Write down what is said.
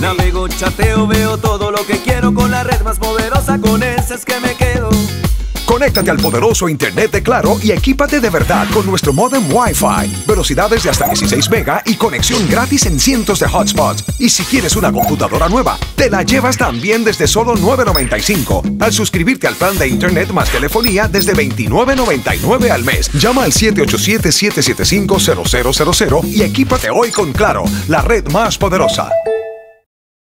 Navego, chateo, veo todo lo que quiero con la red más poderosa, con esa es que me quedo. Conéctate al poderoso Internet de Claro y equípate de verdad con nuestro modem Wi-Fi. Velocidades de hasta 16 mega y conexión gratis en cientos de hotspots. Y si quieres una computadora nueva, te la llevas también desde solo 9.95 al suscribirte al plan de Internet más telefonía desde 29.99 al mes. Llama al 787-775-0000 y equípate hoy con Claro, la red más poderosa.